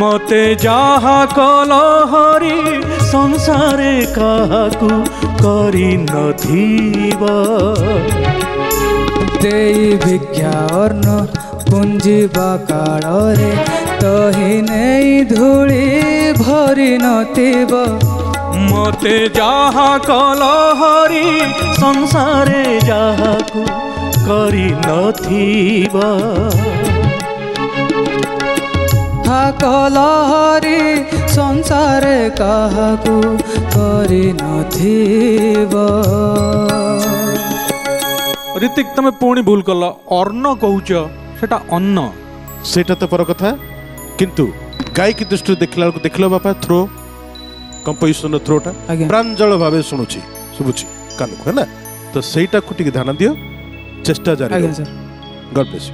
মতে যাহা কলহরি সংসারে কাহাকু করি নথিব দেই বিজ্ঞান পুঞ্জিবা কালরে তহি নেই ধূলি ভরি নথিব মতে যাহা কলহরি সংসারে যাহাকু করি নথিবা कलहरी संसार ऋतिक तुम पुणी भूल कल अर्ण कौच से अन्न से पर कथा किंतु दृष्टि देख ला देख लापा थ्रो कंपोजिशन थ्रोटा प्राजल भाव शुणु शुभुच कान को है तो सही ध्यान दि चेस्टा जारी